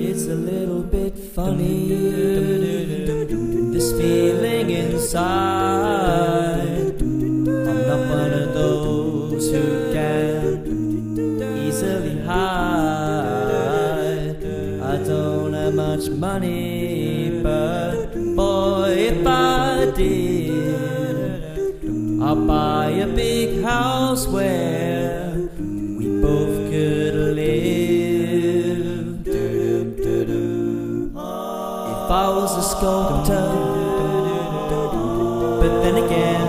It's a little bit funny, this feeling inside. I'm not one of those who can easily hide. I don't have much money, but boy, if I did, I'll buy a big house where we both could live. If I was a sculptor, but then again,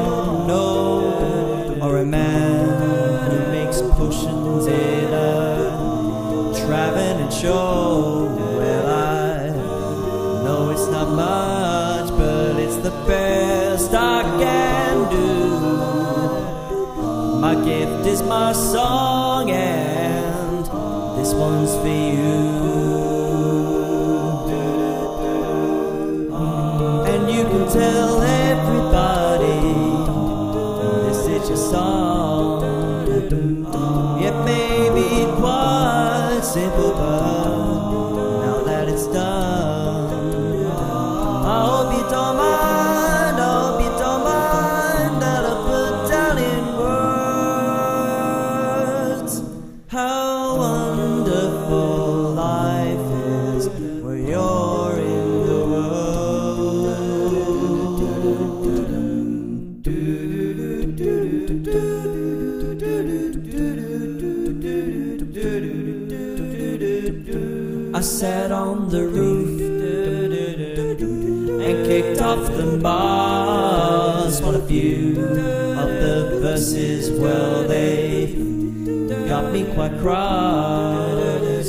My gift is my song, and this one's for you. And you can tell everybody this is your song. I sat on the roof and kicked off the bars. What a few of the verses, well, they got me quite cross.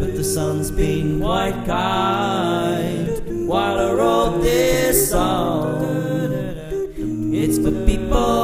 But the sun's been quite kind while I wrote this song. It's for people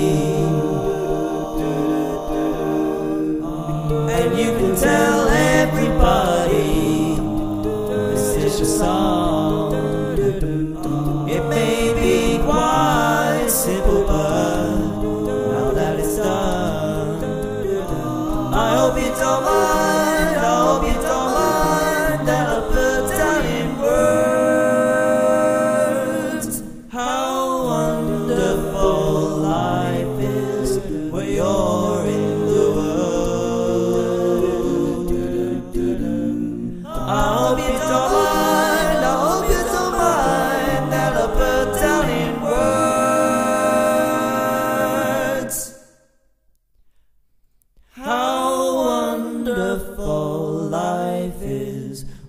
Song. It may be quite simple, but now that it's done, I hope you don't mind. I hope you don't mind that I put down in words how wonderful life is when you're in the world. I hope you don't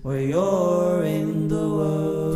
where you're in the world.